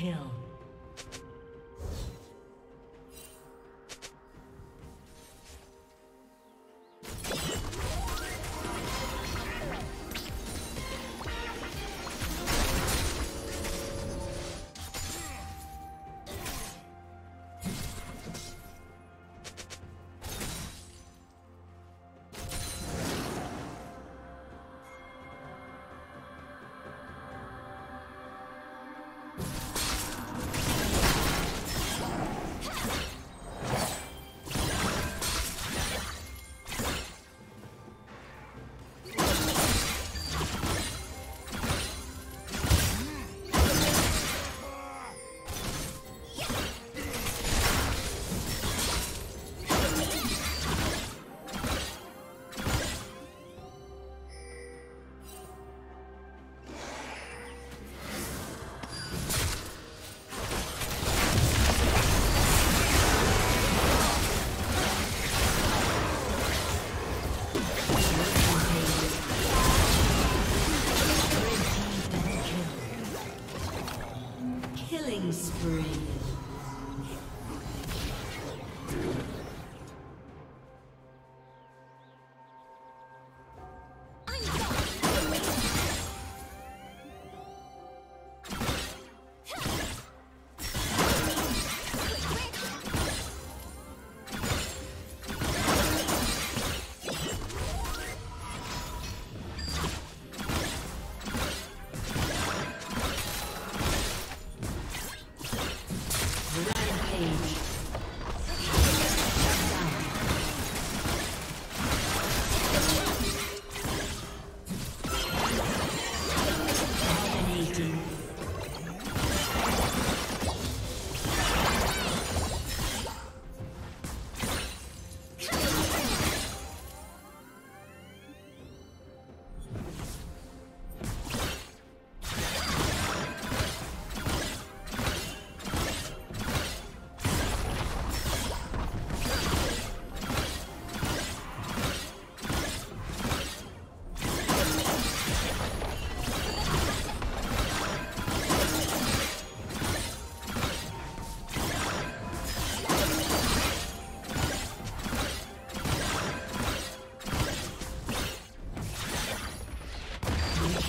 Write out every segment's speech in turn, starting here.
Kill.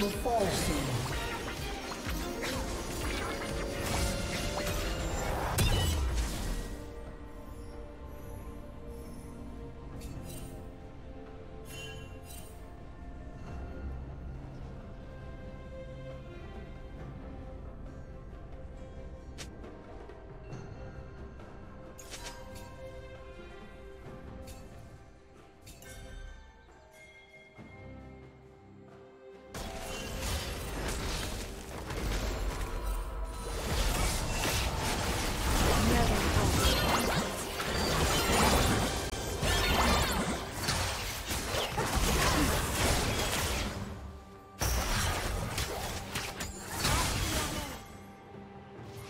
will fall soon.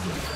Legendary.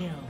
kill.